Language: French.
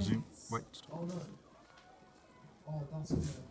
Zoom. Ouais. Oh. Oh.